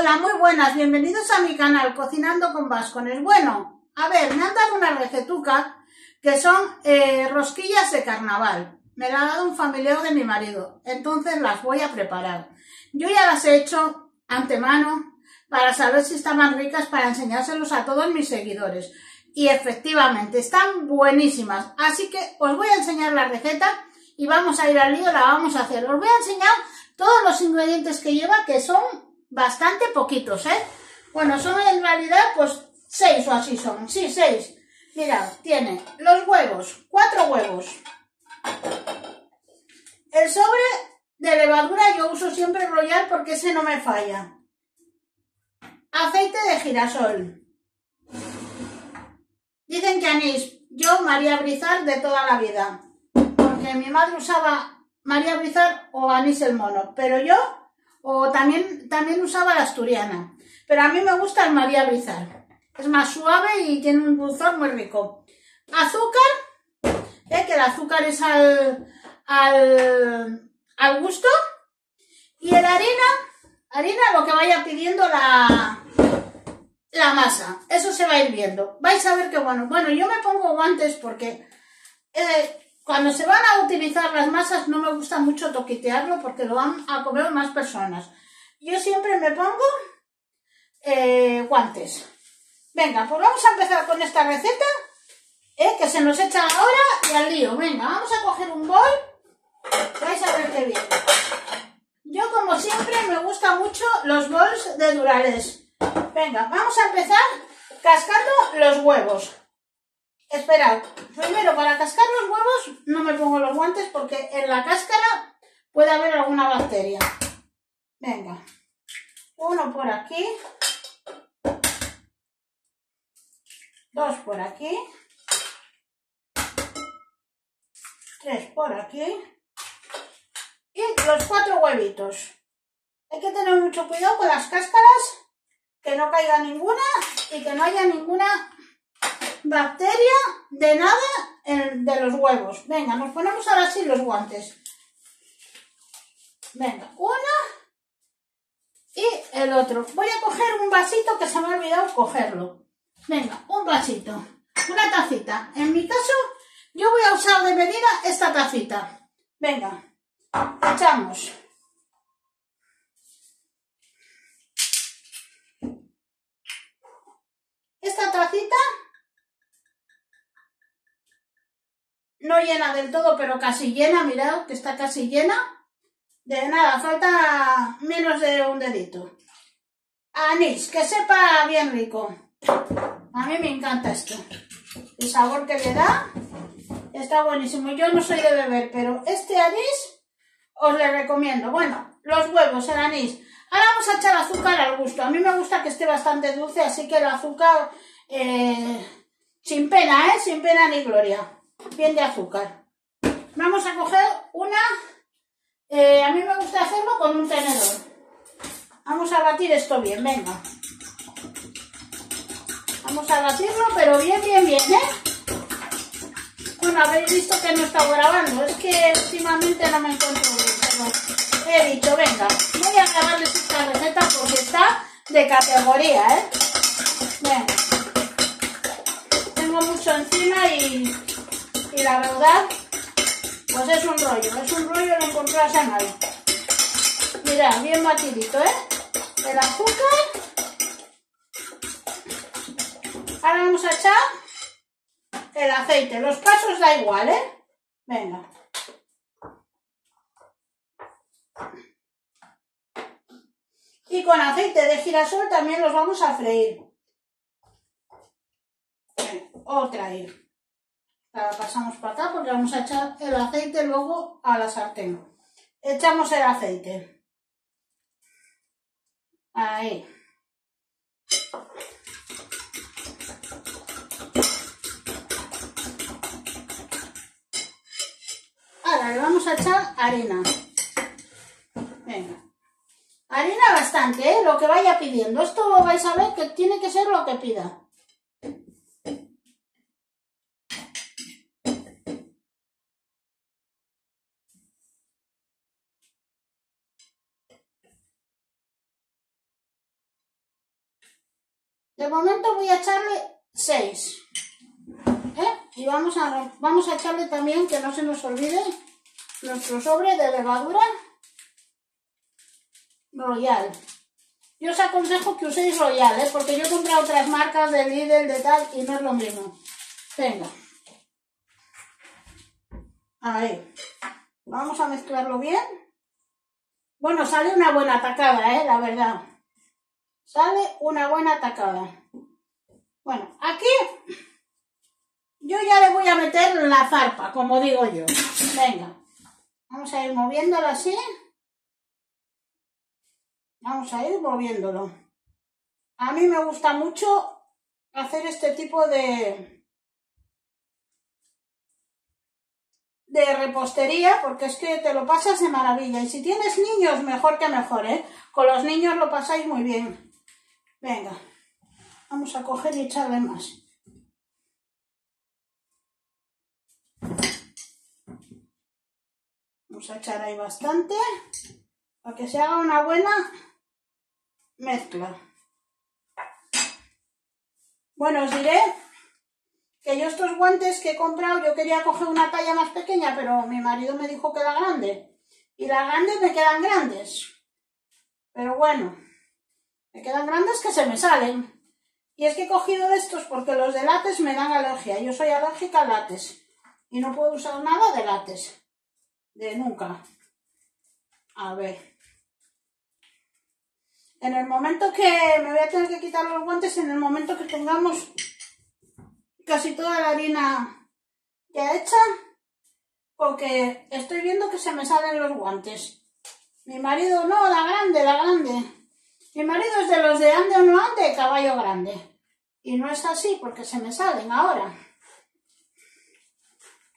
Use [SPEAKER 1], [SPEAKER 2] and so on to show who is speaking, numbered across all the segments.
[SPEAKER 1] Hola, muy buenas, bienvenidos a mi canal Cocinando con Vascones. Bueno, a ver, me han dado una recetuca que son eh, rosquillas de carnaval. Me la ha dado un familiar de mi marido, entonces las voy a preparar. Yo ya las he hecho antemano para saber si están ricas para enseñárselos a todos mis seguidores. Y efectivamente, están buenísimas. Así que os voy a enseñar la receta y vamos a ir al lío, la vamos a hacer. Os voy a enseñar todos los ingredientes que lleva, que son bastante poquitos, ¿eh? Bueno, son en realidad, pues, seis o así son. Sí, seis. Mirad, tiene los huevos, cuatro huevos. El sobre de levadura yo uso siempre Royal porque ese no me falla. Aceite de girasol. Dicen que anís. Yo, María Brizar, de toda la vida. Porque mi madre usaba María Brizar o anís el mono. Pero yo, o también, también usaba la asturiana. Pero a mí me gusta el María Brizar. Es más suave y tiene un dulzor muy rico. Azúcar. ¿eh? Que el azúcar es al, al, al gusto. Y el harina. Harina lo que vaya pidiendo la, la masa. Eso se va a ir viendo. Vais a ver que bueno. Bueno, yo me pongo guantes porque eh, cuando se van a utilizar las masas no me gusta mucho toquitearlo porque lo van a comer más personas. Yo siempre me pongo eh, guantes. Venga, pues vamos a empezar con esta receta eh, que se nos echa ahora y al lío. Venga, vamos a coger un bol. Vais a ver qué bien. Yo como siempre me gustan mucho los bols de Durales. Venga, vamos a empezar cascando los huevos. Esperad, primero para cascar los huevos no me pongo los guantes porque en la cáscara puede haber alguna bacteria. Venga, uno por aquí, dos por aquí, tres por aquí y los cuatro huevitos. Hay que tener mucho cuidado con las cáscaras que no caiga ninguna y que no haya ninguna bacteria de nada de los huevos. Venga, nos ponemos ahora sí los guantes. Venga, uno y el otro. Voy a coger un vasito que se me ha olvidado cogerlo. Venga, un vasito, una tacita. En mi caso, yo voy a usar de medida esta tacita. Venga, echamos Esta tacita no llena del todo, pero casi llena, mirad que está casi llena. De nada, falta menos de un dedito. Anís, que sepa bien rico. A mí me encanta esto. El sabor que le da está buenísimo. Yo no soy de beber, pero este anís os le recomiendo. Bueno, los huevos, el anís. Ahora vamos a echar azúcar al gusto. A mí me gusta que esté bastante dulce, así que el azúcar eh, sin pena, ¿eh? Sin pena ni gloria. Bien de azúcar. Vamos a coger una... Eh, a mí me gusta hacerlo con un tenedor. Vamos a batir esto bien, venga. Vamos a batirlo, pero bien, bien, bien, ¿eh? Bueno, habéis visto que no estaba grabando. Es que últimamente no me encuentro bien, pero he dicho, venga, voy a grabarles esta receta porque está de categoría, ¿eh? Venga. Tengo mucho encima y, y la verdad, pues es un rollo, es un rollo no encontrarse a nadie. Mirad, bien batidito, ¿eh? El azúcar. Ahora vamos a echar el aceite. Los pasos da igual, ¿eh? Venga. Y con aceite de girasol también los vamos a freír. Otra ir. La pasamos para acá porque vamos a echar el aceite luego a la sartén. Echamos el aceite. Ahí. Ahora le vamos a echar harina. Venga. Harina bastante, ¿eh? Lo que vaya pidiendo. Esto vais a ver que tiene que ser lo que pida. De momento voy a echarle 6. ¿Eh? Y vamos a, vamos a echarle también, que no se nos olvide, nuestro sobre de levadura Royal. Yo os aconsejo que uséis Royal, ¿eh? porque yo he comprado otras marcas de Lidl, de tal, y no es lo mismo. Venga. Ahí. Vamos a mezclarlo bien. Bueno, sale una buena tacada, ¿eh? La verdad. Sale una buena tacada. Bueno, aquí yo ya le voy a meter la zarpa, como digo yo. Venga. Vamos a ir moviéndola así. Vamos a ir moviéndolo. A mí me gusta mucho hacer este tipo de, de repostería porque es que te lo pasas de maravilla. Y si tienes niños, mejor que mejor, ¿eh? Con los niños lo pasáis muy bien. Venga, vamos a coger y echarle más. Vamos a echar ahí bastante para que se haga una buena mezcla. Bueno, os diré que yo estos guantes que he comprado, yo quería coger una talla más pequeña, pero mi marido me dijo que era grande. Y las grandes me quedan grandes. Pero bueno, me quedan grandes que se me salen. Y es que he cogido de estos porque los de látex me dan alergia. Yo soy alérgica al látex. Y no puedo usar nada de látex. De nunca. A ver. En el momento que me voy a tener que quitar los guantes, en el momento que tengamos casi toda la harina ya hecha, porque estoy viendo que se me salen los guantes. Mi marido, no, la grande, la grande. Mi marido es de los de ande o no ande, caballo grande. Y no es así porque se me salen ahora.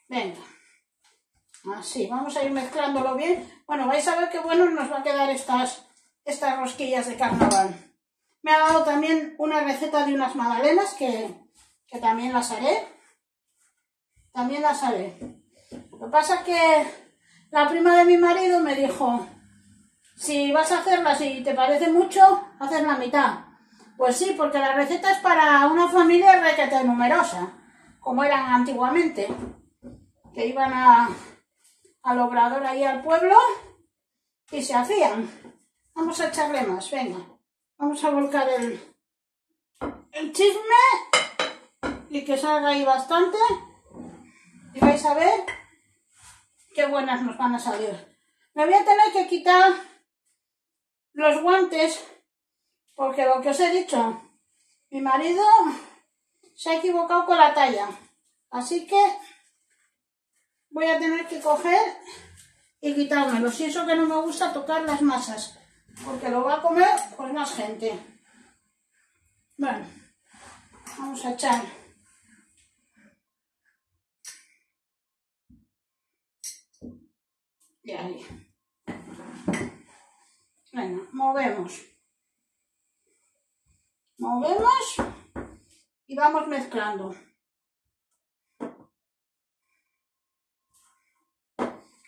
[SPEAKER 1] Venga. Así, vamos a ir mezclándolo bien. Bueno, vais a ver qué bueno nos va a quedar estas estas rosquillas de carnaval. Me ha dado también una receta de unas magdalenas que, también las haré. También las haré. Lo que pasa es que la prima de mi marido me dijo, si vas a hacerlas y te parece mucho, hacer la mitad. Pues sí, porque la receta es para una familia requete numerosa, como eran antiguamente, que iban a, al obrador ahí al pueblo y se hacían. Vamos a echarle más, venga. Vamos a volcar el, el chisme y que salga ahí bastante. Y vais a ver qué buenas nos van a salir. Me voy a tener que quitar los guantes porque lo que os he dicho, mi marido se ha equivocado con la talla. Así que voy a tener que coger y quitármelo. Si eso que no me gusta tocar las masas porque lo va a comer pues más gente. Bueno, vamos a echar y ahí. Bueno, movemos. Movemos y vamos mezclando.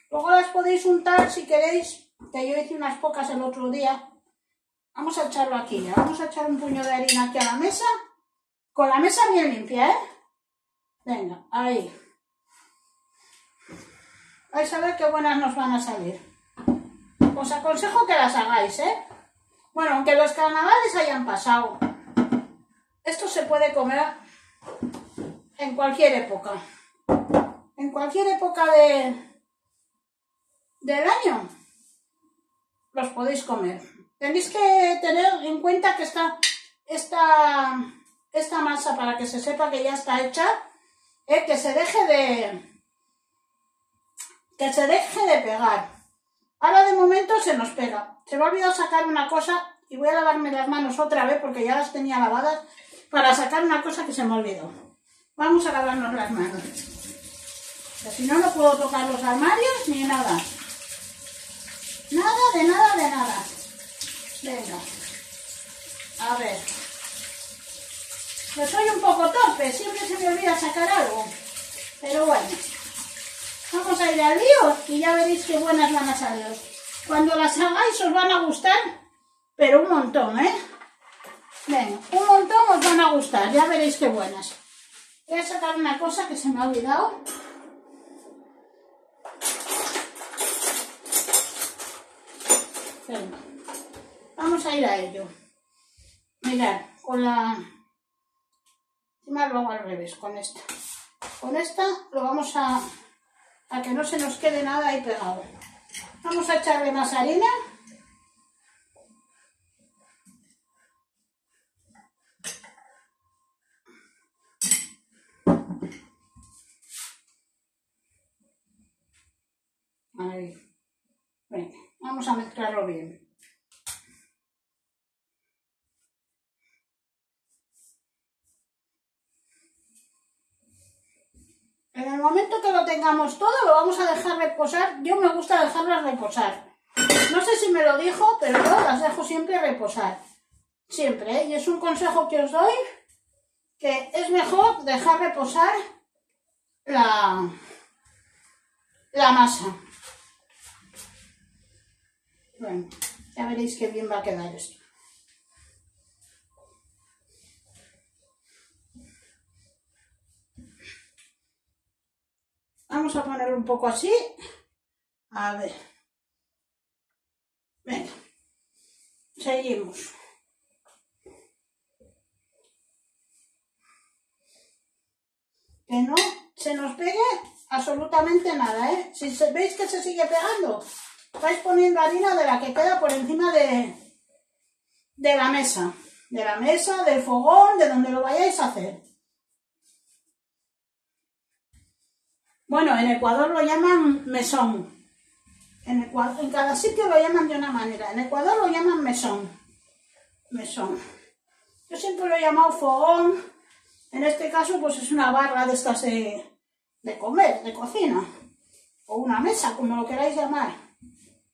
[SPEAKER 1] Luego las podéis untar si queréis que yo hice unas pocas el otro día. Vamos a echarlo aquí ya. Vamos a echar un puño de harina aquí a la mesa. Con la mesa bien limpia, ¿eh? Venga, ahí. Vais a ver qué buenas nos van a salir. Os aconsejo que las hagáis, ¿eh? Bueno, aunque los carnavales hayan pasado, esto se puede comer en cualquier época. En cualquier época de, del año los podéis comer. Tenéis que tener en cuenta que esta, esta, esta masa, para que se sepa que ya está hecha, eh, que se deje de que se deje de pegar. Ahora de momento se nos pega. Se me ha olvidado sacar una cosa y voy a lavarme las manos otra vez porque ya las tenía lavadas para sacar una cosa que se me olvidó. Vamos a lavarnos las manos. si no, no puedo tocar los armarios ni nada. Nada de nada de nada. Venga. A ver. Yo soy un poco torpe, siempre se me olvida sacar algo. Pero bueno. Vamos a ir al lío y ya veréis qué buenas van a salir. Cuando las hagáis os van a gustar, pero un montón, ¿eh? Venga, un montón os van a gustar, ya veréis qué buenas. Voy a sacar una cosa que se me ha olvidado. Vamos a ir a ello. Mirad, con la... Encima lo hago al revés, con esta. Con esta lo vamos a... a que no se nos quede nada ahí pegado. Vamos a echarle más harina. Ahí. Venga, vamos a mezclarlo bien. En el momento que lo tengamos todo, lo vamos a dejar reposar. Yo me gusta dejarlas reposar. No sé si me lo dijo, pero yo las dejo siempre reposar. Siempre, ¿eh? Y es un consejo que os doy, que es mejor dejar reposar la, la masa. Bueno, ya veréis qué bien va a quedar esto. Vamos a poner un poco así. A ver. Venga. Seguimos. Que no se nos pegue absolutamente nada, ¿eh? Si veis que se sigue pegando, vais poniendo harina de la que queda por encima de, de la mesa. De la mesa, del fogón, de donde lo vayáis a hacer. Bueno, en Ecuador lo llaman mesón. En, en cada sitio lo llaman de una manera. En Ecuador lo llaman mesón. Mesón. Yo siempre lo he llamado fogón. En este caso, pues es una barra de estas de, de comer, de cocina. O una mesa, como lo queráis llamar.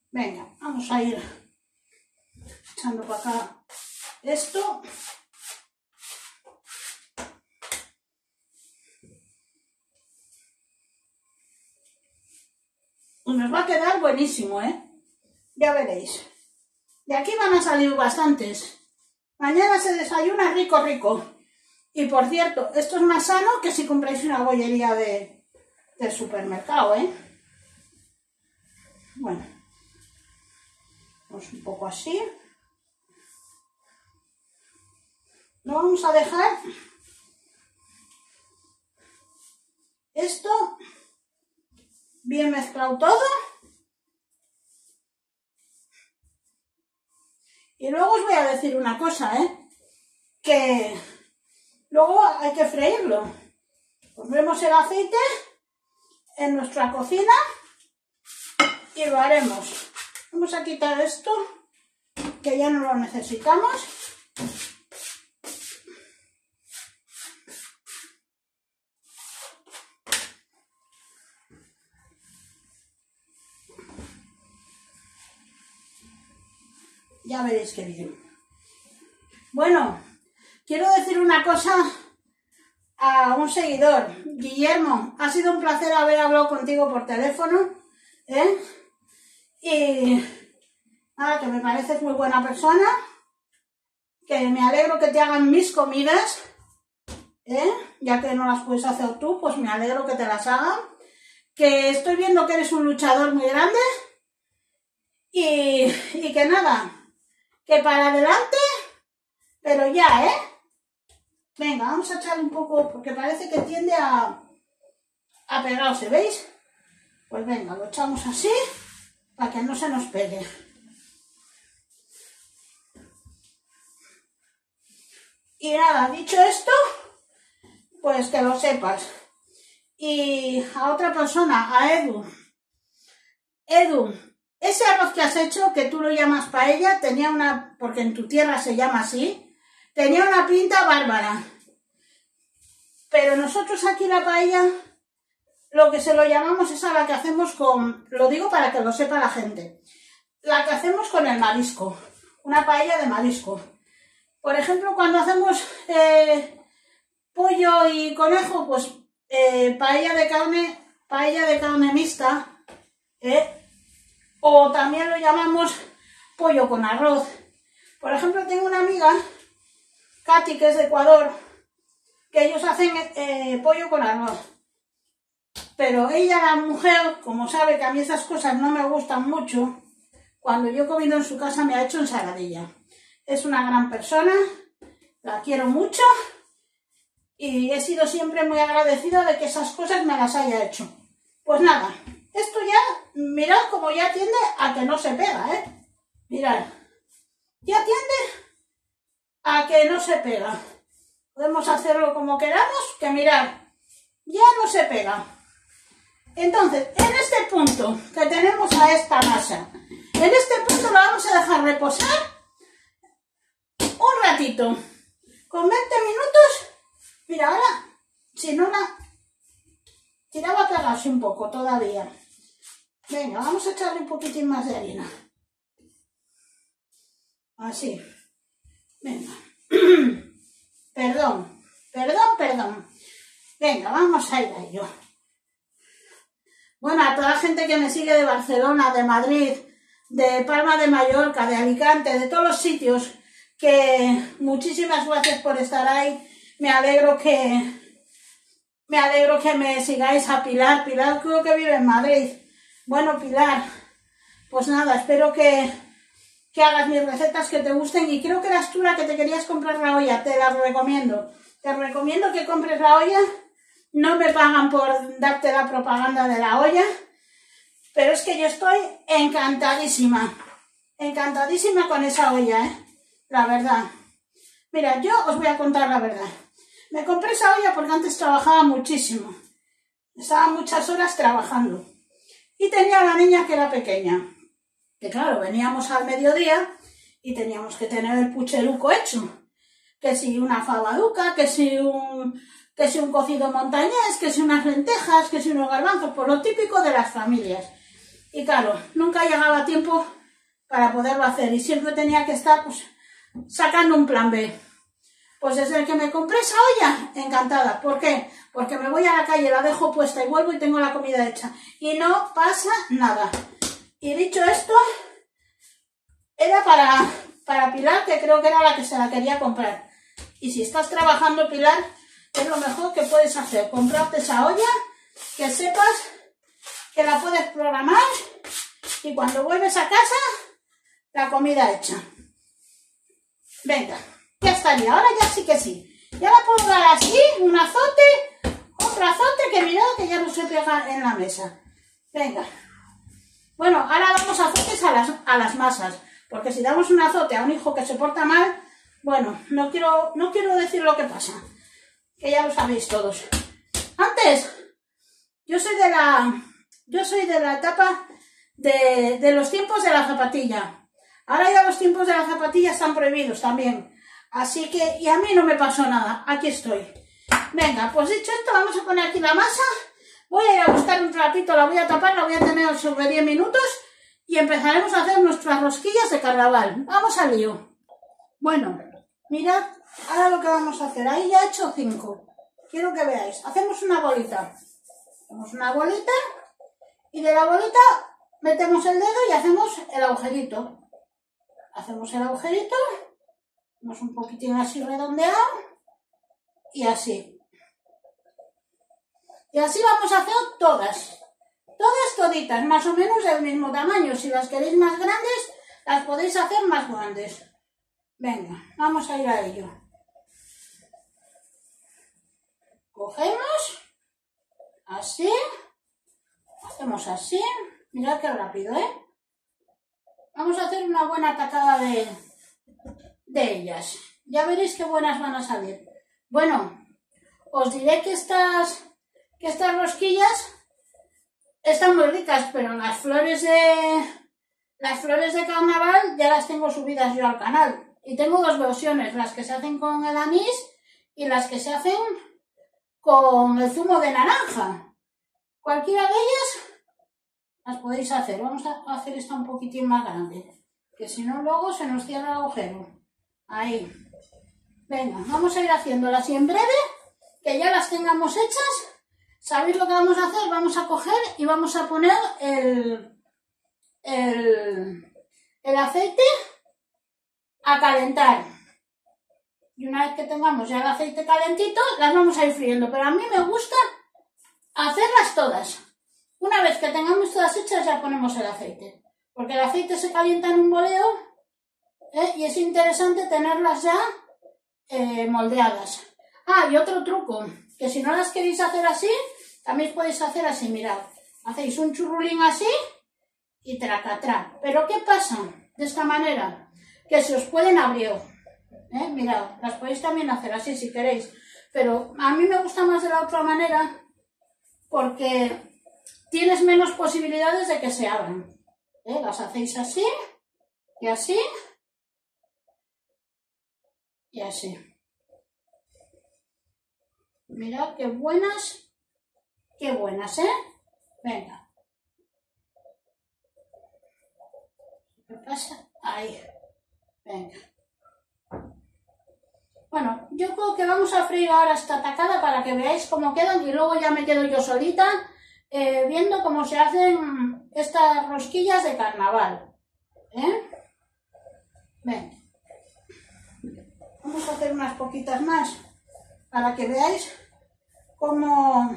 [SPEAKER 1] Venga, vamos a ir echando para acá esto. Pues nos va a quedar buenísimo, ¿eh? Ya veréis. De aquí van a salir bastantes. Mañana se desayuna rico, rico. Y por cierto, esto es más sano que si compráis una bollería de, del supermercado, ¿eh? Bueno. Pues un poco así. Lo vamos a dejar esto bien mezclado todo. Y luego os voy a decir una cosa, ¿eh? Que luego hay que freírlo. Pondremos el aceite en nuestra cocina y lo haremos. Vamos a quitar esto, que ya no lo necesitamos. Ya veréis qué bien. Bueno, quiero decir una cosa a un seguidor. Guillermo, ha sido un placer haber hablado contigo por teléfono. ¿eh? Y nada, que me pareces muy buena persona. Que me alegro que te hagan mis comidas. ¿eh? Ya que no las puedes hacer tú, pues me alegro que te las hagan. Que estoy viendo que eres un luchador muy grande. Y, y que nada, que para adelante, pero ya, ¿eh? Venga, vamos a echarle un poco, porque parece que tiende a, a pegarse, ¿veis? Pues venga, lo echamos así, para que no se nos pegue. Y nada, dicho esto, pues que lo sepas. Y a otra persona, a Edu. Edu, ese arroz que has hecho, que tú lo llamas paella, tenía una, porque en tu tierra se llama así, tenía una pinta bárbara. Pero nosotros aquí la paella, lo que se lo llamamos es a la que hacemos con, lo digo para que lo sepa la gente, la que hacemos con el marisco, una paella de marisco. Por ejemplo, cuando hacemos eh, pollo y conejo, pues eh, paella de carne, paella de carne mixta, eh, o también lo llamamos pollo con arroz. Por ejemplo, tengo una amiga, Katy, que es de Ecuador, que ellos hacen eh, pollo con arroz. Pero ella, la mujer, como sabe que a mí esas cosas no me gustan mucho, cuando yo he comido en su casa me ha hecho ensaladilla. Es una gran persona, la quiero mucho y he sido siempre muy agradecida de que esas cosas me las haya hecho. Pues nada, esto ya, mirad como ya tiende a que no se pega, ¿eh? Mirad, ya tiende a que no se pega. Podemos hacerlo como queramos, que mirad, ya no se pega. Entonces, en este punto que tenemos a esta masa, en este punto lo vamos a dejar reposar un ratito. Con 20 minutos Mira, ahora, si no la... Tiraba a pegarse un poco todavía. Venga, vamos a echarle un poquitín más de harina. Así. Venga. perdón, perdón, perdón. Venga, vamos a ir a ello. Bueno, a toda la gente que me sigue de Barcelona, de Madrid, de Palma de Mallorca, de Alicante, de todos los sitios, que muchísimas gracias por estar ahí me alegro que me alegro que me sigáis a Pilar. Pilar creo que vive en Madrid. Bueno, Pilar, pues nada, espero que, que hagas mis recetas que te gusten y creo que eras tú la que te querías comprar la olla, te la recomiendo. Te recomiendo que compres la olla. No me pagan por darte la propaganda de la olla, pero es que yo estoy encantadísima, encantadísima con esa olla, ¿eh? La verdad. Mira, yo os voy a contar la verdad. Me compré esa olla porque antes trabajaba muchísimo. Estaba muchas horas trabajando. Y tenía una niña que era pequeña. Que claro, veníamos al mediodía y teníamos que tener el pucheruco hecho. Que si una fabaduca, que si un, que si un cocido montañés, que si unas lentejas, que si unos garbanzos, por lo típico de las familias. Y claro, nunca llegaba tiempo para poderlo hacer y siempre tenía que estar pues, sacando un plan B. Pues desde el que me compré esa olla, encantada. ¿Por qué? Porque me voy a la calle, la dejo puesta y vuelvo y tengo la comida hecha. Y no pasa nada. Y dicho esto, era para, para Pilar, que creo que era la que se la quería comprar. Y si estás trabajando, Pilar, es lo mejor que puedes hacer. Comprarte esa olla, que sepas que la puedes programar y cuando vuelves a casa, la comida hecha. Venga. Ya estaría, ahora ya sí que sí. Ya la puedo dar así, un azote, otro azote, que mirad que ya no se pega en la mesa. Venga. Bueno, ahora damos azotes a las, a las masas, porque si damos un azote a un hijo que se porta mal, bueno, no quiero, no quiero decir lo que pasa, que ya lo sabéis todos. Antes, yo soy de la, yo soy de la etapa de, de los tiempos de la zapatilla. Ahora ya los tiempos de la zapatilla están prohibidos también. Así que, y a mí no me pasó nada, aquí estoy. Venga, pues dicho esto, vamos a poner aquí la masa. Voy a ir a buscar un ratito, la voy a tapar, la voy a tener sobre 10 minutos y empezaremos a hacer nuestras rosquillas de carnaval. Vamos al lío. Bueno, mirad, ahora lo que vamos a hacer. Ahí ya he hecho 5. Quiero que veáis. Hacemos una bolita. Hacemos una bolita y de la bolita metemos el dedo y hacemos el agujerito. Hacemos el agujerito Un poquitín así redondeado y así. Y así vamos a hacer todas. Todas toditas, más o menos del mismo tamaño. Si las queréis más grandes, las podéis hacer más grandes. Venga, vamos a ir a ello. Cogemos, así, hacemos así. Mirad qué rápido, ¿eh? Vamos a hacer una buena tacada de, de ellas. Ya veréis qué buenas van a salir. Bueno, os diré que estas, que estas rosquillas están muy ricas, pero las flores de las flores de carnaval ya las tengo subidas yo al canal. Y tengo dos versiones, las que se hacen con el anís y las que se hacen con el zumo de naranja. Cualquiera de ellas las podéis hacer. Vamos a hacer esta un poquitín más grande, que si no luego se nos cierra el agujero. Ahí. Venga, vamos a ir haciéndolas y en breve, que ya las tengamos hechas, ¿sabéis lo que vamos a hacer? Vamos a coger y vamos a poner el, el, el aceite a calentar. Y una vez que tengamos ya el aceite calentito, las vamos a ir friendo. Pero a mí me gusta hacerlas todas. Una vez que tengamos todas hechas, ya ponemos el aceite. Porque el aceite se calienta en un boleo ¿eh? y es interesante tenerlas ya eh, moldeadas. Ah, y otro truco, que si no las queréis hacer así, también podéis hacer así, mirad. Hacéis un churrulín así y tracatrá. Pero ¿qué pasa? De esta manera, que se os pueden abrir. ¿eh? Mirad, las podéis también hacer así si queréis. Pero a mí me gusta más de la otra manera porque tienes menos posibilidades de que se abran. ¿eh? Las hacéis así y así y así. Mirad qué buenas, qué buenas, ¿eh? Venga. ¿Qué pasa? Ahí. Venga. Bueno, yo creo que vamos a freír ahora esta tacada para que veáis cómo quedan y luego ya me quedo yo solita eh, viendo cómo se hacen estas rosquillas de carnaval. ¿Eh? Venga. Vamos a hacer unas poquitas más para que veáis cómo,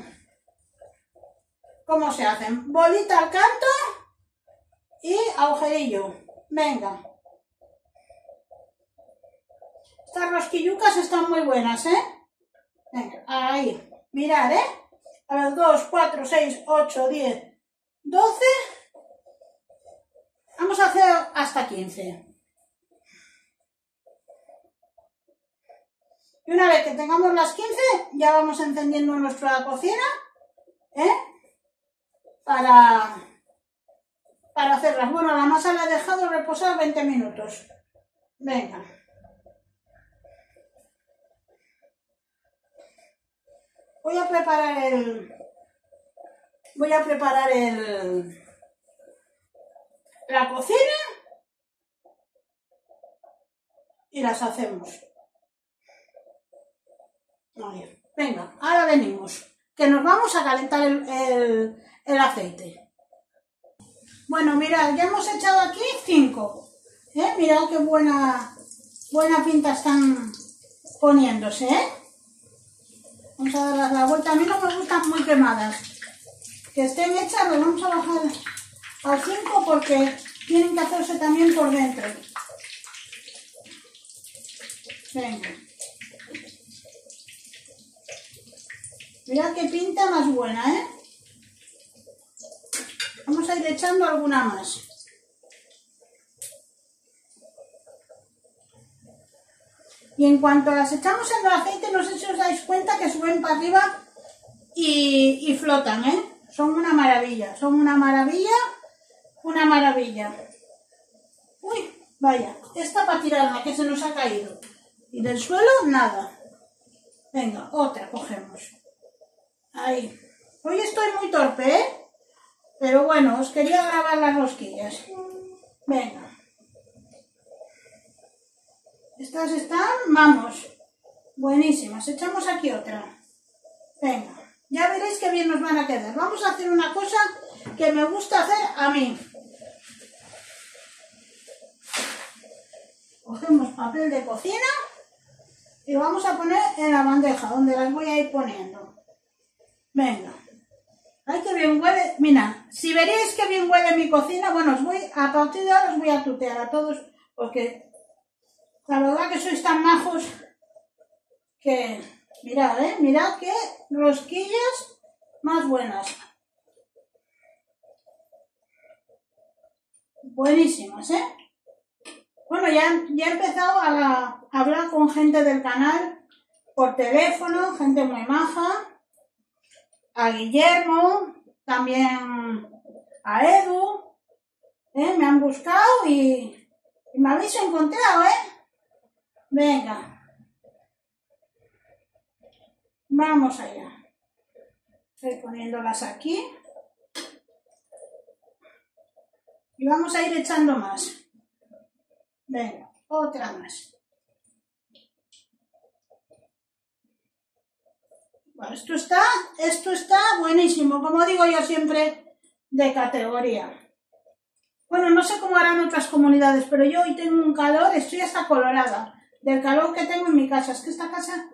[SPEAKER 1] cómo se hacen. Bolita al canto y agujerillo. Venga. Estas rosquillucas están muy buenas, ¿eh? Venga, ahí. Mirad, ¿eh? A ver, 2, 4, 6, 8, 10, 12. Vamos a hacer hasta 15. Y una vez que tengamos las 15, ya vamos encendiendo nuestra cocina, ¿eh? Para, para hacerlas. Bueno, la masa la he dejado reposar 20 minutos. Venga. Voy a preparar el... Voy a preparar el... La cocina y las hacemos. Venga, ahora venimos, que nos vamos a calentar el, aceite. Bueno, mirad, ya hemos echado aquí 5. ¿eh? Mirad qué buena, buena pinta están poniéndose, ¿eh? Vamos a darles la vuelta. A mí no me gustan muy quemadas. Que estén hechas, las vamos a bajar al 5 porque tienen que hacerse también por dentro. Venga. Mirad qué pinta más buena, ¿eh? Vamos a ir echando alguna más. Y en cuanto las echamos en el aceite, no sé si os dais cuenta que suben para arriba y, flotan, ¿eh? Son una maravilla, son una maravilla, una maravilla. Uy, vaya, esta para tirarla que se nos ha caído. Y del suelo, nada. Venga, otra cogemos. Ahí. Hoy estoy muy torpe, ¿eh? Pero bueno, os quería grabar las rosquillas. Venga. Estas están, vamos, buenísimas. Echamos aquí otra. Venga. Ya veréis qué bien nos van a quedar. Vamos a hacer una cosa que me gusta hacer a mí. Cogemos papel de cocina y vamos a poner en la bandeja donde las voy a ir poniendo. Venga. Ay, qué bien huele. Mira, si veréis que bien huele mi cocina, bueno, os voy, a partir de ahora os voy a tutear a todos, porque la verdad que sois tan majos que, mirad, eh, mirad qué rosquillas más buenas. Buenísimas, ¿eh? Bueno, ya, ya he empezado a hablar con gente del canal por teléfono, gente muy maja a Guillermo, también a Edu, ¿eh? me han buscado y, me habéis encontrado, ¿eh? Venga. Vamos allá. Estoy poniéndolas aquí. Y vamos a ir echando más. Venga, otra más. Esto está, esto está buenísimo, como digo yo siempre, de categoría. Bueno, no sé cómo harán otras comunidades, pero yo hoy tengo un calor, estoy hasta colorada. del calor que tengo en mi casa. Es que esta casa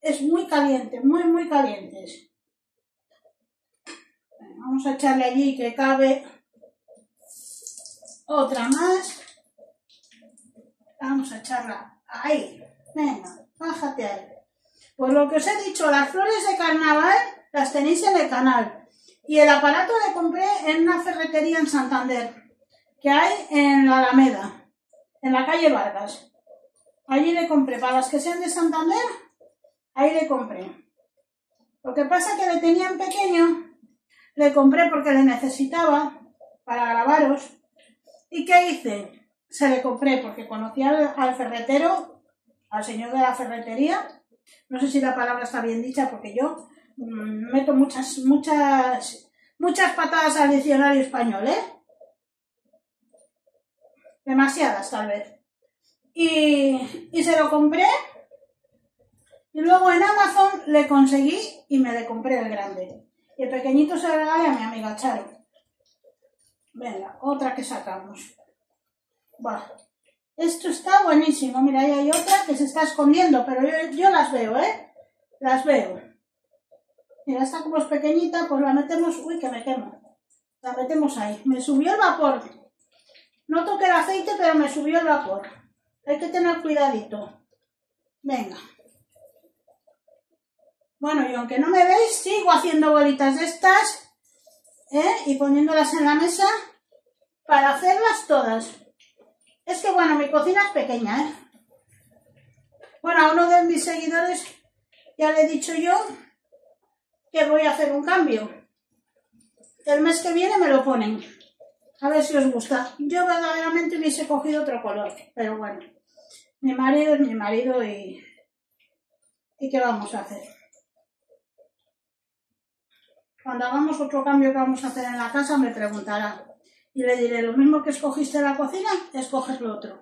[SPEAKER 1] es muy caliente, muy, muy caliente. Vamos a echarle allí que cabe otra más. Vamos a echarla ahí. Venga, bájate ahí. Pues lo que os he dicho, las flores de carnaval las tenéis en el canal. Y el aparato le compré en una ferretería en Santander, que hay en la Alameda, en la calle Vargas. Allí le compré, para las que sean de Santander, ahí le compré. Lo que pasa que le tenían pequeño, le compré porque le necesitaba para grabaros. ¿Y qué hice? Se le compré porque conocía al, ferretero, al señor de la ferretería. No sé si la palabra está bien dicha porque yo mm, meto muchas, muchas, muchas patadas al diccionario español, ¿eh? Demasiadas, tal vez. Y, y se lo compré. Y luego en Amazon le conseguí y me le compré el grande. Y el pequeñito se lo regalé a mi amiga Charo. Venga, otra que sacamos. Buah. Esto está buenísimo. Mira, ahí hay otra que se está escondiendo, pero yo, las veo, ¿eh? Las veo. Mira, esta como es pequeñita, pues la metemos... Uy, que me quemo. La metemos ahí. Me subió el vapor. No toqué el aceite, pero me subió el vapor. Hay que tener cuidadito. Venga. Bueno, y aunque no me veis, sigo haciendo bolitas de estas ¿eh? y poniéndolas en la mesa para hacerlas todas. Es que, bueno, mi cocina es pequeña, ¿eh? Bueno, a uno de mis seguidores ya le he dicho yo que voy a hacer un cambio. El mes que viene me lo ponen. A ver si os gusta. Yo verdaderamente hubiese cogido otro color, pero bueno. Mi marido es mi marido y... ¿Y qué vamos a hacer? Cuando hagamos otro cambio que vamos a hacer en la casa, me preguntará. Y le diré, lo mismo que escogiste la cocina, escoges lo otro.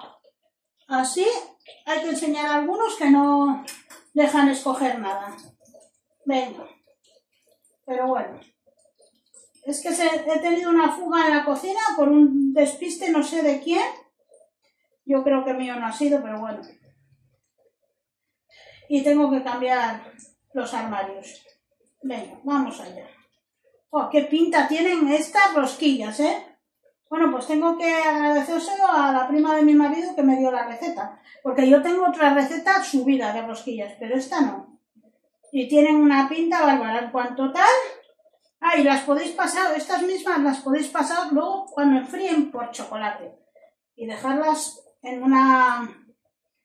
[SPEAKER 1] Así hay que enseñar a algunos que no dejan escoger nada. Venga. Pero bueno. Es que he tenido una fuga en la cocina por un despiste no sé de quién. Yo creo que mío no ha sido, pero bueno. Y tengo que cambiar los armarios. Venga, vamos allá. Oh, qué pinta tienen estas rosquillas, ¿eh? Bueno, pues tengo que agradecérselo a la prima de mi marido que me dio la receta, porque yo tengo otra receta subida de rosquillas, pero esta no. Y tienen una pinta bárbara. En cuanto tal, ah, y las podéis pasar, estas mismas las podéis pasar luego cuando enfríen por chocolate y dejarlas en una,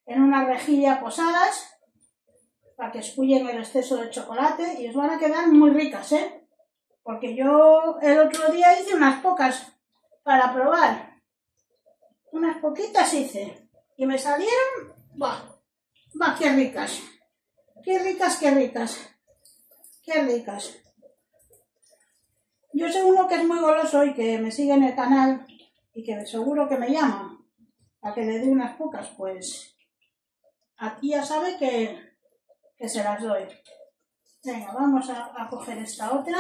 [SPEAKER 1] en una rejilla posadas para que escullen el exceso de chocolate y os van a quedar muy ricas, ¿eh? Porque yo el otro día hice unas pocas para probar. Unas poquitas hice. Y me salieron, ¡buah! ¡Bah, qué ricas! ¡Qué ricas, qué ricas! ¡Qué ricas! Yo sé uno que es muy goloso y que me sigue en el canal y que seguro que me llama a que le dé unas pocas, pues aquí ya sabe que, que se las doy. Venga, vamos a coger esta otra.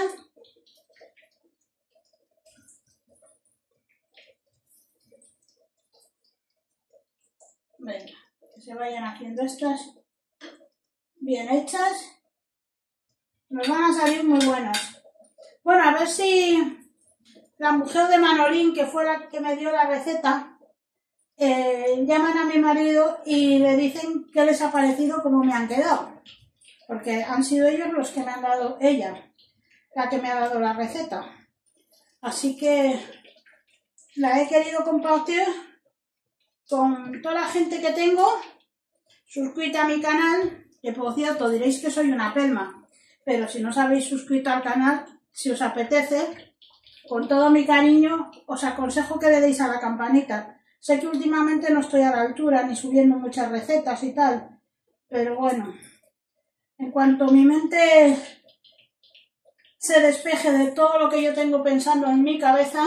[SPEAKER 1] Venga, que se vayan haciendo estas bien hechas. Nos van a salir muy buenas. Bueno, a ver si la mujer de Manolín, que fue la que me dio la receta, eh, llaman a mi marido y le dicen qué les ha parecido, cómo me han quedado. Porque han sido ellos los que me han dado, ella, la que me ha dado la receta. Así que la he querido compartir con toda la gente que tengo, suscrita a mi canal, que por cierto diréis que soy una pelma, pero si no os habéis suscrito al canal, si os apetece, con todo mi cariño, os aconsejo que le deis a la campanita. Sé que últimamente no estoy a la altura ni subiendo muchas recetas y tal, pero bueno, en cuanto mi mente se despeje de todo lo que yo tengo pensando en mi cabeza,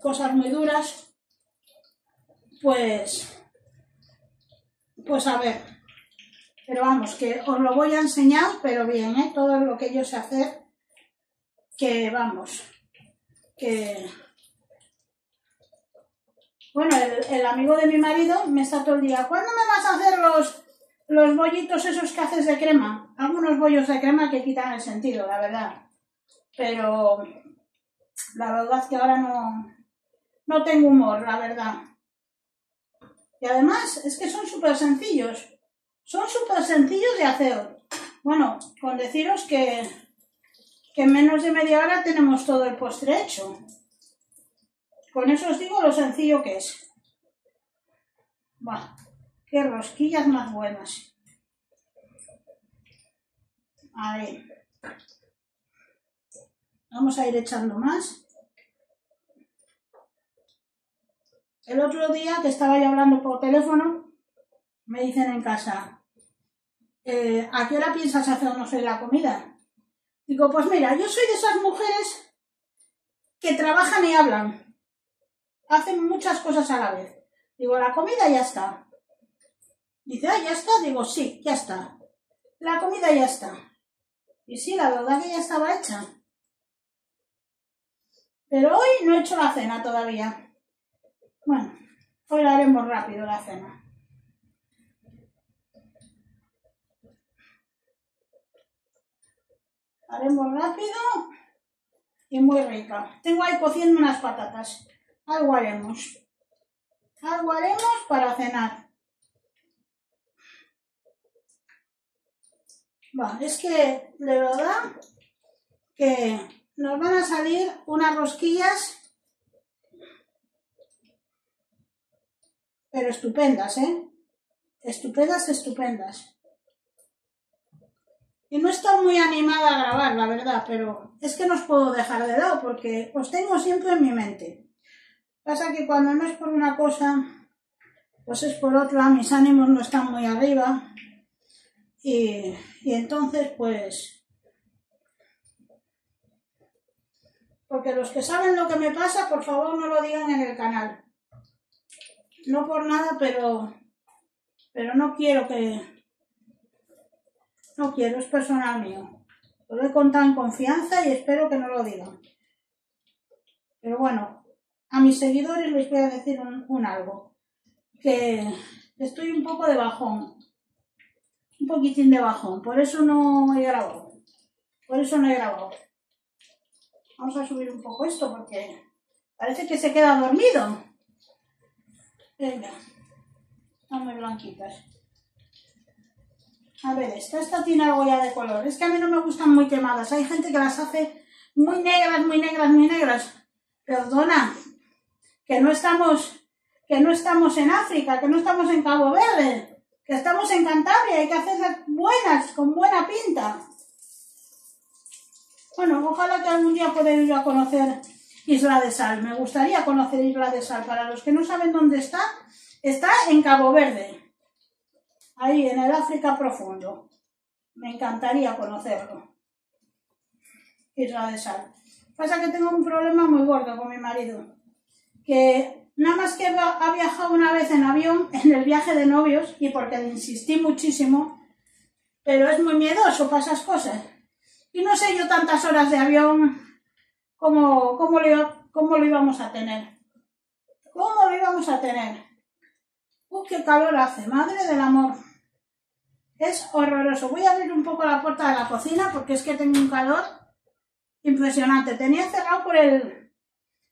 [SPEAKER 1] cosas muy duras, pues, pues a ver, pero vamos, que os lo voy a enseñar, pero bien, ¿eh? todo lo que yo sé hacer, que vamos, que, Bueno, el, amigo de mi marido me está todo el día, ¿cuándo me vas a hacer los, los bollitos esos que haces de crema? Algunos bollos de crema que quitan el sentido, la verdad. Pero la verdad es que ahora no, no tengo humor, la verdad. Y además es que son súper sencillos. Son súper sencillos de hacer. Bueno, con deciros que, que en menos de media hora tenemos todo el postre hecho. Con eso os digo lo sencillo que es. Va, qué rosquillas más buenas. A ver. Vamos a ir echando más. El otro día que estaba yo hablando por teléfono, me dicen en casa, eh, ¿a qué hora piensas hacer o no sé la comida? Digo, pues mira, yo soy de esas mujeres que trabajan y hablan hacen muchas cosas a la vez. Digo, la comida ya está. Dice, ah, ya está. Digo, sí, ya está. La comida ya está. Y sí, la verdad que ya estaba hecha. Pero hoy no he hecho la cena todavía. Bueno, hoy la haremos rápido la cena. haremos rápido y muy rica. Tengo ahí cociendo unas patatas. Algo haremos. Algo haremos para cenar. Va, es que de verdad que nos van a salir unas rosquillas pero estupendas, ¿eh? Estupendas, estupendas. Y no estoy muy animada a grabar, la verdad, pero es que no os puedo dejar de lado porque os tengo siempre en mi mente. Pasa que cuando no es por una cosa, pues es por otra, mis ánimos no están muy arriba y, entonces pues... Porque los que saben lo que me pasa, por favor no lo digan en el canal. No por nada, pero, pero no quiero que... No quiero, es personal mío. Lo he contado en confianza y espero que no lo digan. Pero bueno, a mis seguidores les voy a decir un, algo, que estoy un poco de bajón, un poquitín de bajón, por eso no he grabado, por eso no he grabado. Vamos a subir un poco esto porque parece que se queda dormido. Venga, están muy blanquitas. A ver, esta, esta tiene algo ya de color. Es que a mí no me gustan muy quemadas. Hay gente que las hace muy negras, muy negras, muy negras. Perdona, que no estamos, que no estamos en África, que no estamos en Cabo Verde, que estamos en Cantabria, hay que hacerlas buenas, con buena pinta. Bueno, ojalá que algún día pueda ir a conocer Isla de Sal. Me gustaría conocer Isla de Sal. Para los que no saben dónde está, está en Cabo Verde, ahí en el África profundo. Me encantaría conocerlo. Isla de Sal. Pasa que tengo un problema muy gordo con mi marido que nada más que ha viajado una vez en avión en el viaje de novios y porque le insistí muchísimo, pero es muy miedoso para esas cosas. Y no sé yo tantas horas de avión cómo, cómo, lo, cómo lo íbamos a tener. ¿Cómo lo íbamos a tener? ¡Uy, qué calor hace! ¡Madre del amor! Es horroroso. Voy a abrir un poco la puerta de la cocina porque es que tengo un calor impresionante. Tenía cerrado por el,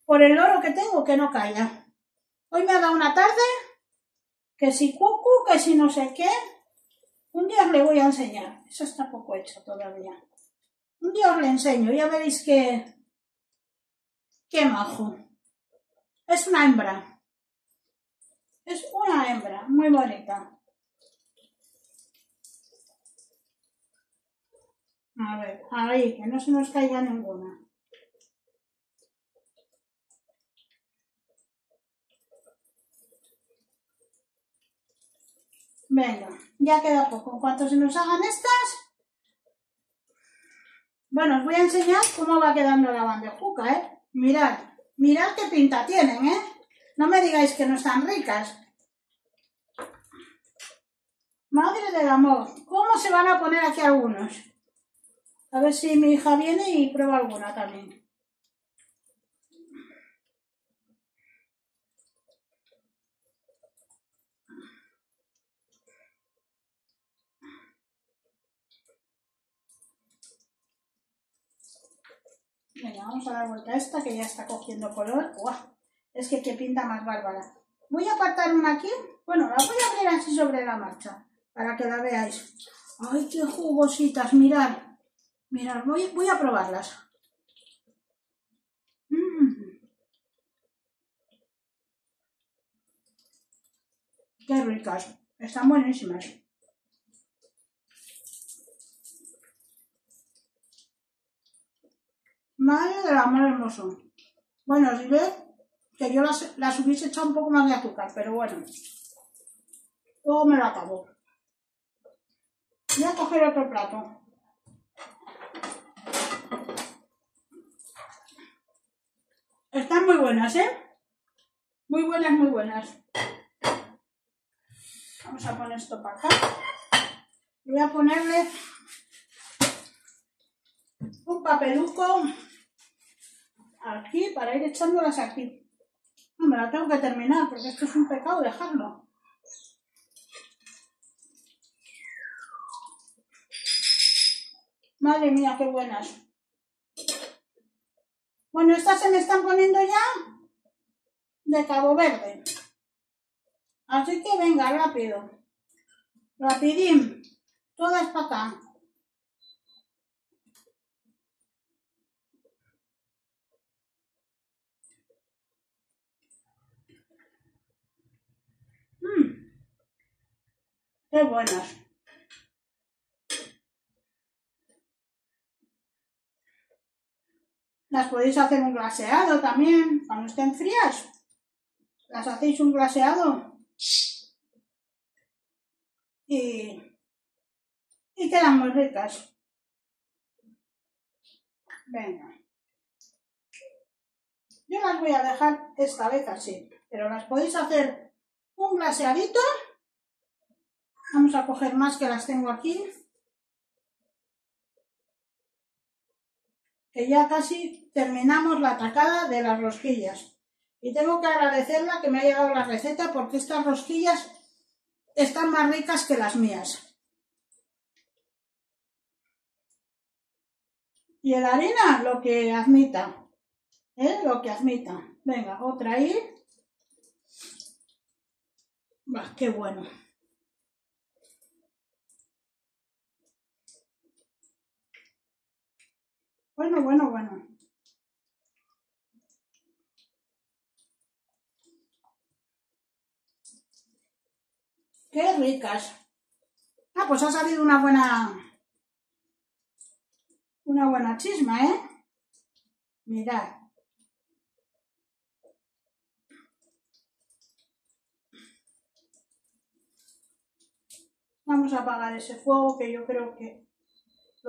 [SPEAKER 1] por el oro que tengo que no caiga. Hoy me ha dado una tarde, que si cucu, que si no sé qué. Un día os le voy a enseñar. Eso está poco hecho todavía. Un día os le enseño, ya veréis que... Qué majo. Es una hembra. Es una hembra, muy bonita. A ver, ahí, que no se nos caiga ninguna. Venga, ya queda poco. En cuanto se nos hagan estas... Bueno, os voy a enseñar cómo va quedando la bandejuca, ¿eh? Mirad, mirad qué pinta tienen, ¿eh? No me digáis que no están ricas. Madre del amor, ¿cómo se van a poner aquí algunos? A ver si mi hija viene y prueba alguna también. Venga, vamos a dar vuelta a esta que ya está cogiendo color. ¡Guau! Es que qué pinta más bárbara. Voy a apartar una aquí. Bueno, la voy a abrir así sobre la marcha para que la veáis. ¡Ay, qué jugositas! Mirad. Mirad, voy, voy a probarlas. Mm. ¡Qué ricas! Están buenísimas. Madre del amor hermoso. Bueno, si ves que yo las, las hubiese echado un poco más de azúcar, pero bueno. Luego me lo acabo. Voy a coger otro plato. Están muy buenas, ¿eh? Muy buenas, muy buenas. Vamos a poner esto para acá. Voy a ponerle un papeluco aquí para ir echándolas aquí. No, me la tengo que terminar porque esto es un pecado dejarlo. Madre mía, qué buenas. Bueno, estas se me están poniendo ya de Cabo Verde. Así que venga, rápido. Rapidín. Todas para acá. Mmm. Qué buenas. Las podéis hacer un glaseado también, cuando estén frías. Las hacéis un glaseado. Y, y quedan muy ricas. Venga. Yo las voy a dejar esta vez así, pero las podéis hacer un glaseadito. Vamos a coger más que las tengo aquí. que ya casi terminamos la atacada de las rosquillas. Y tengo que agradecerla que me haya dado la receta porque estas rosquillas están más ricas que las mías. Y la harina lo que admita. ¿eh? Lo que admita. Venga, otra ahí. Bah, qué bueno. Bueno, bueno, bueno. Qué ricas. Ah, pues ha salido una buena... Una buena chisma, ¿eh? Mirad. Vamos a apagar ese fuego que yo creo que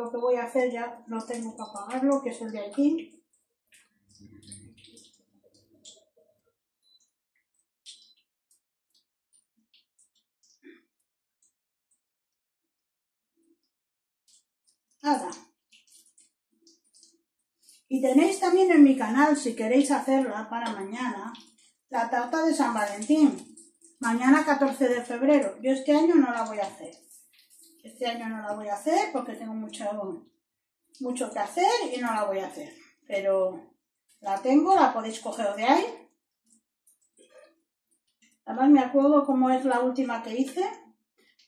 [SPEAKER 1] lo que voy a hacer ya no tengo que apagarlo, que es el de aquí. Nada. Y tenéis también en mi canal, si queréis hacerla para mañana, la tarta de San Valentín. Mañana 14 de febrero. Yo este año no la voy a hacer. Este año no la voy a hacer porque tengo mucho, mucho que hacer y no la voy a hacer. Pero la tengo, la podéis coger de ahí. Además me acuerdo cómo es la última que hice.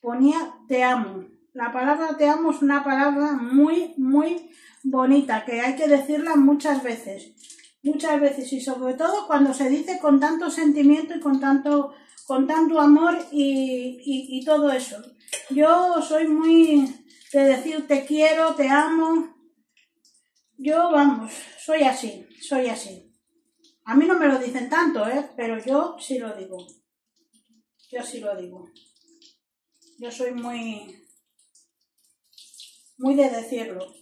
[SPEAKER 1] Ponía te amo. La palabra te amo es una palabra muy, muy bonita, que hay que decirla muchas veces. Muchas veces y sobre todo cuando se dice con tanto sentimiento y con tanto, con tanto amor y, y todo eso. Yo soy muy de decir te quiero, te amo. Yo, vamos, soy así, soy así. A mí no me lo dicen tanto, ¿eh? Pero yo sí lo digo. Yo sí lo digo. Yo soy muy... Muy de decirlo.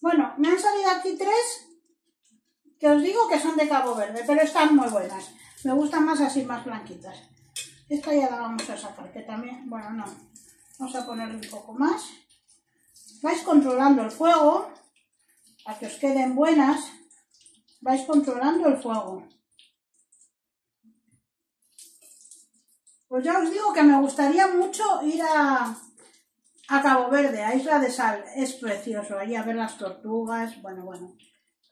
[SPEAKER 1] Bueno, me han salido aquí tres que os digo que son de Cabo Verde, pero están muy buenas. Me gustan más así, más blanquitas. Esta ya la vamos a sacar, que también, bueno, no. Vamos a ponerle un poco más. Vais controlando el fuego para que os queden buenas. Vais controlando el fuego. Pues ya os digo que me gustaría mucho ir a, a Cabo Verde, a Isla de Sal. Es precioso, ahí a ver las tortugas. Bueno, bueno.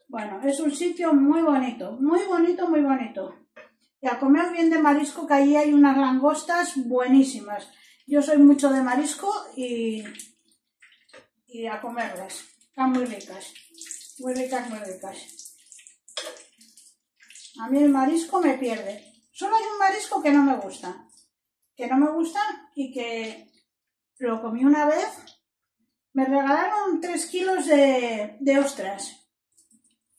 [SPEAKER 1] Bueno, es un sitio muy bonito, muy bonito, muy bonito. Y a comer bien de marisco, que ahí hay unas langostas buenísimas. Yo soy mucho de marisco y, y a comerlas. Están muy ricas. Muy ricas, muy ricas. A mí el marisco me pierde. Solo hay un marisco que no me gusta. Que no me gusta y que lo comí una vez. Me regalaron 3 kilos de, de ostras.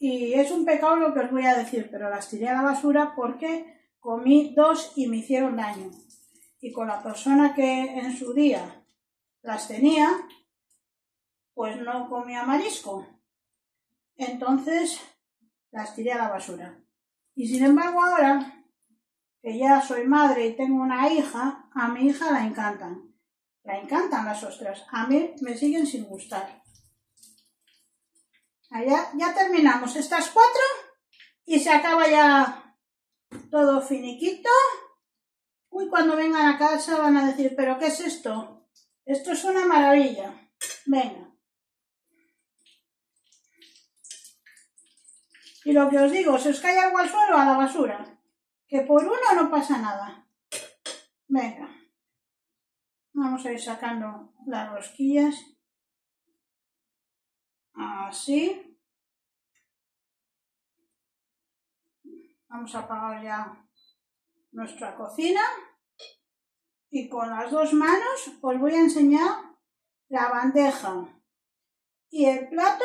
[SPEAKER 1] Y es un pecado lo que os voy a decir, pero las tiré a la basura porque comí dos y me hicieron daño. Y con la persona que en su día las tenía, pues no comía marisco. Entonces las tiré a la basura. Y sin embargo ahora, que ya soy madre y tengo una hija, a mi hija la encantan. La encantan las ostras. A mí me siguen sin gustar. Allá, ya terminamos estas cuatro y se acaba ya todo finiquito. Uy, cuando vengan a casa van a decir, ¿pero qué es esto? Esto es una maravilla. Venga. Y lo que os digo, si os cae algo al suelo, a la basura. Que por uno no pasa nada. Venga. Vamos a ir sacando las rosquillas. Así. Vamos a apagar ya nuestra cocina. Y con las dos manos os voy a enseñar la bandeja y el plato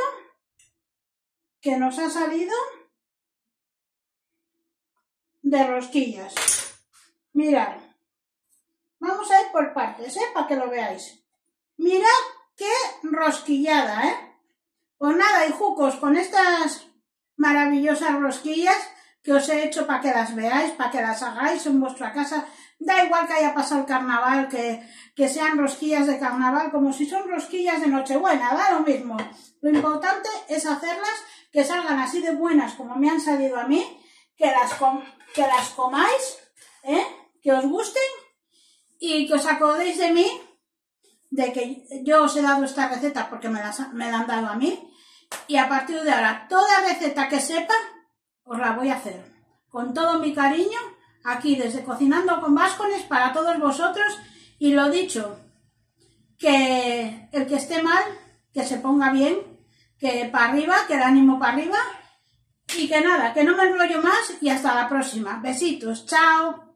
[SPEAKER 1] que nos ha salido de rosquillas. Mirad. Vamos a ir por partes, ¿eh? Para que lo veáis. Mirad qué rosquillada, ¿eh? Pues nada, y con estas maravillosas rosquillas que os he hecho para que las veáis, para que las hagáis en vuestra casa. Da igual que haya pasado el carnaval, que, que sean rosquillas de carnaval, como si son rosquillas de Nochebuena, da lo mismo. Lo importante es hacerlas que salgan así de buenas como me han salido a mí, que las, que las comáis, ¿eh? que os gusten y que os acordéis de mí, de que yo os he dado esta receta porque me, me la han dado a mí. Y a partir de ahora, toda receta que sepa, os la voy a hacer. Con todo mi cariño, aquí desde Cocinando con Vascones para todos vosotros. Y lo dicho, que el que esté mal, que se ponga bien que para arriba, que el ánimo para arriba. Y que nada, que no me enrollo más y hasta la próxima. Besitos, chao.